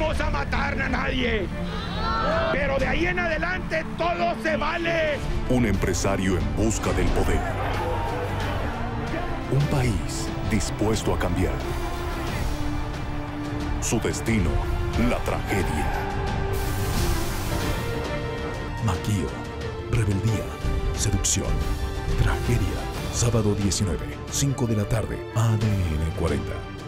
vamos a matar a nadie. Pero de ahí en adelante todo se vale. Un empresario en busca del poder. Un país dispuesto a cambiar. Su destino, la tragedia. Maquío, rebeldía, seducción, tragedia. Sábado 19, 5 de la tarde, ADN 40.